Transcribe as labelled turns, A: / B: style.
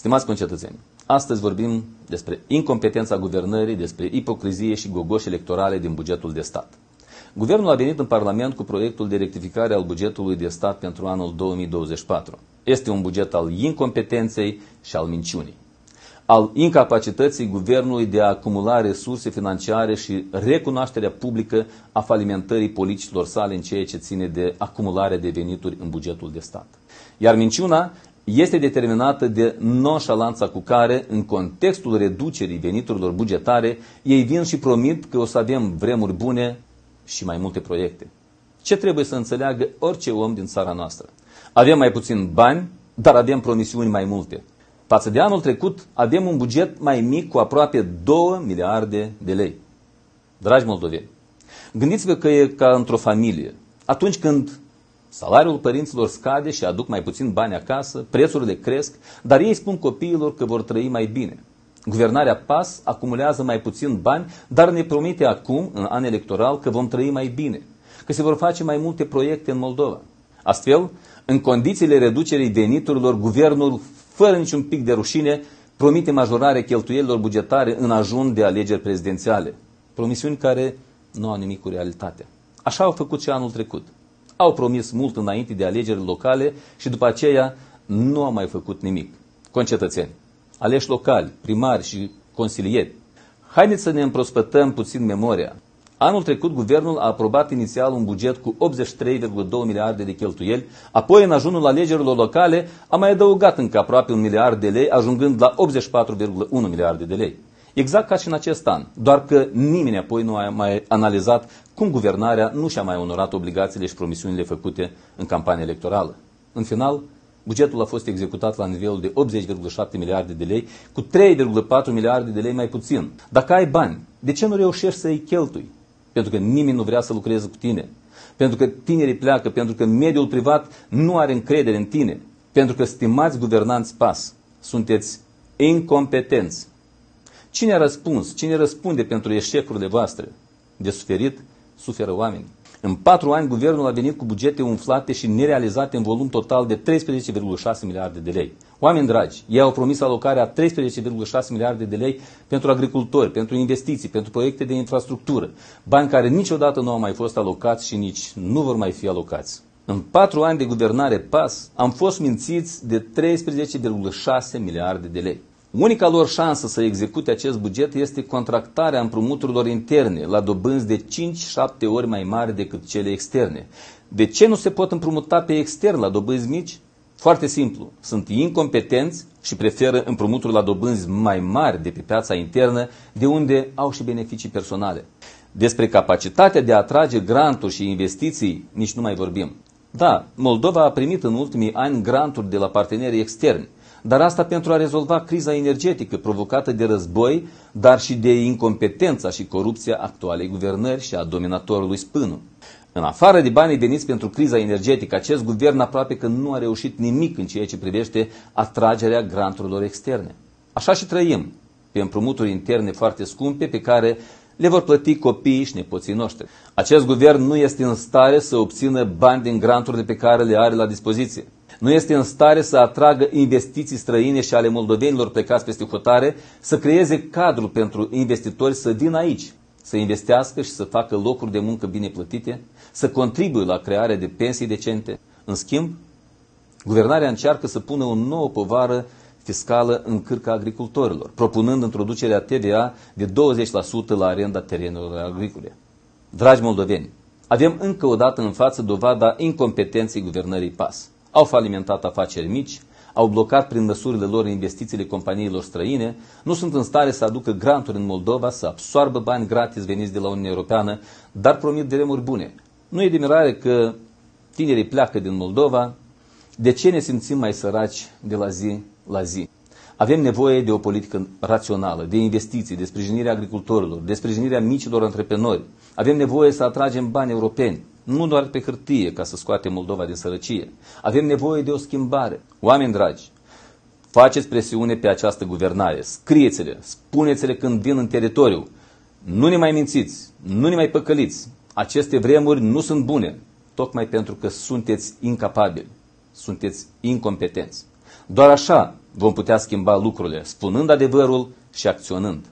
A: Stimați concetățeni, astăzi vorbim despre incompetența guvernării, despre ipocrizie și gogoși electorale din bugetul de stat. Guvernul a venit în Parlament cu proiectul de rectificare al bugetului de stat pentru anul 2024. Este un buget al incompetenței și al minciunii al incapacității guvernului de a acumula resurse financiare și recunoașterea publică a falimentării politicilor sale în ceea ce ține de acumularea de venituri în bugetul de stat. Iar minciuna este determinată de noșalanța cu care, în contextul reducerii veniturilor bugetare, ei vin și promit că o să avem vremuri bune și mai multe proiecte. Ce trebuie să înțeleagă orice om din țara noastră? Avem mai puțin bani, dar avem promisiuni mai multe. Față de anul trecut, avem un buget mai mic cu aproape 2 miliarde de lei. Dragi moldoveni, gândiți-vă că e ca într-o familie. Atunci când salariul părinților scade și aduc mai puțin bani acasă, prețurile cresc, dar ei spun copiilor că vor trăi mai bine. Guvernarea PAS acumulează mai puțin bani, dar ne promite acum, în an electoral, că vom trăi mai bine, că se vor face mai multe proiecte în Moldova. Astfel, în condițiile reducerii veniturilor, guvernul fără niciun pic de rușine, promite majorarea cheltuielilor bugetare în ajun de alegeri prezidențiale. Promisiuni care nu au nimic cu realitatea. Așa au făcut și anul trecut. Au promis mult înainte de alegeri locale și după aceea nu au mai făcut nimic. Concetățeni, aleși locali, primari și consilieri, haideți să ne împrospătăm puțin memoria. Anul trecut, guvernul a aprobat inițial un buget cu 83,2 miliarde de cheltuieli, apoi, în ajunul alegerilor locale, a mai adăugat încă aproape un miliard de lei, ajungând la 84,1 miliarde de lei. Exact ca și în acest an, doar că nimeni apoi nu a mai analizat cum guvernarea nu și-a mai onorat obligațiile și promisiunile făcute în campania electorală. În final, bugetul a fost executat la nivelul de 80,7 miliarde de lei, cu 3,4 miliarde de lei mai puțin. Dacă ai bani, de ce nu reușești să-i cheltui? pentru că nimeni nu vrea să lucreze cu tine, pentru că tinerii pleacă, pentru că mediul privat nu are încredere în tine, pentru că, stimați guvernanți PAS, sunteți incompetenți. Cine a răspuns? Cine răspunde pentru eșecurile voastre? De suferit, suferă oamenii. În patru ani, guvernul a venit cu bugete umflate și nerealizate în volum total de 13,6 miliarde de lei. Oameni dragi, ei au promis alocarea 13,6 miliarde de lei pentru agricultori, pentru investiții, pentru proiecte de infrastructură, bani care niciodată nu au mai fost alocați și nici nu vor mai fi alocați. În patru ani de guvernare PAS am fost mințiți de 13,6 miliarde de lei. Unica lor șansă să execute acest buget este contractarea împrumuturilor interne la dobânzi de 5-7 ori mai mari decât cele externe. De ce nu se pot împrumuta pe extern la dobânzi mici? Foarte simplu, sunt incompetenți și preferă împrumuturi la dobânzi mai mari de pe piața internă, de unde au și beneficii personale. Despre capacitatea de a atrage granturi și investiții nici nu mai vorbim. Da, Moldova a primit în ultimii ani granturi de la partenerii externi, dar asta pentru a rezolva criza energetică provocată de război, dar și de incompetența și corupția actualei guvernări și a dominatorului Spânu. În afară de banii veniți pentru criza energetică, acest guvern aproape că nu a reușit nimic în ceea ce privește atragerea granturilor externe. Așa și trăim, pe împrumuturi interne foarte scumpe pe care le vor plăti copiii și nepoții noștri. Acest guvern nu este în stare să obțină bani din granturile pe care le are la dispoziție nu este în stare să atragă investiții străine și ale moldovenilor plecați peste hotare, să creeze cadrul pentru investitori să vină aici, să investească și să facă locuri de muncă bine plătite, să contribuie la crearea de pensii decente. În schimb, guvernarea încearcă să pună o nouă povară fiscală în cârca agricultorilor, propunând introducerea TVA de 20% la arenda terenurilor agricole. Dragi moldoveni, avem încă o dată în față dovada incompetenței guvernării PAS. Au falimentat afaceri mici, au blocat prin măsurile lor investițiile companiilor străine, nu sunt în stare să aducă granturi în Moldova, să absoarbă bani gratis veniți de la Uniunea Europeană, dar promit de remuri bune. Nu e de mirare că tinerii pleacă din Moldova. De ce ne simțim mai săraci de la zi la zi? Avem nevoie de o politică rațională, de investiții, de sprijinirea agricultorilor, de sprijinirea micilor antreprenori. Avem nevoie să atragem bani europeni nu doar pe hârtie ca să scoatem Moldova din sărăcie. Avem nevoie de o schimbare. Oameni dragi, faceți presiune pe această guvernare, scrieți-le, spuneți-le când vin în teritoriu. Nu ne mai mințiți, nu ne mai păcăliți. Aceste vremuri nu sunt bune, tocmai pentru că sunteți incapabili, sunteți incompetenți. Doar așa vom putea schimba lucrurile, spunând adevărul și acționând.